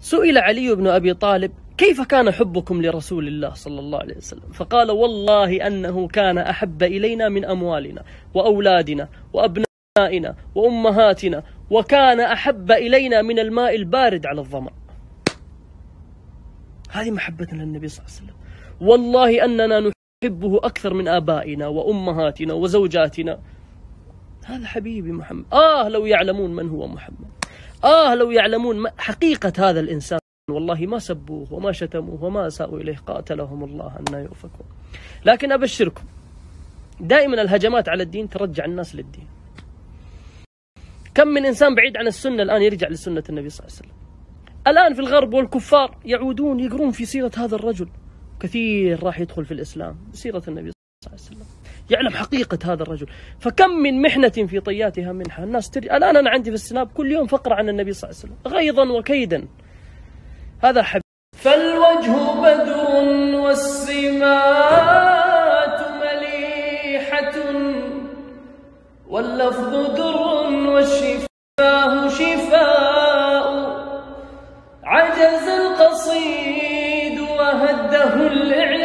سئل علي بن أبي طالب كيف كان حبكم لرسول الله صلى الله عليه وسلم؟ فقال والله أنه كان أحب إلينا من أموالنا وأولادنا وأبنائنا وأمهاتنا وكان أحب إلينا من الماء البارد على الظمأ. هذه محبتنا للنبي صلى الله عليه وسلم. والله أننا نحبه أكثر من آبائنا وأمهاتنا وزوجاتنا. هذا حبيبي محمد. آه لو يعلمون من هو محمد. آه لو يعلمون حقيقة هذا الإنسان. والله ما سبوه وما شتموه وما أساءوا إليه. قاتلهم الله أن يؤفكون. لكن أبشركم. دائما الهجمات على الدين ترجع الناس للدين. كم من إنسان بعيد عن السنة الآن يرجع لسنة النبي صلى الله عليه وسلم. الآن في الغرب والكفار يعودون يقرون في سيرة هذا الرجل. كثير راح يدخل في الإسلام. سيرة النبي صلى الله عليه وسلم. يعلم حقيقة هذا الرجل. فكم من محنة في طياتها منحة. الناس تري... الآن أنا عندي في السناب كل يوم فقرة عن النبي صلى الله عليه وسلم. غيظا وكيدا. هذا حب. فالوجه بدر والسمات مليحة واللفظ در والشفاه شفاء. عجز القصيد وهده الإعياء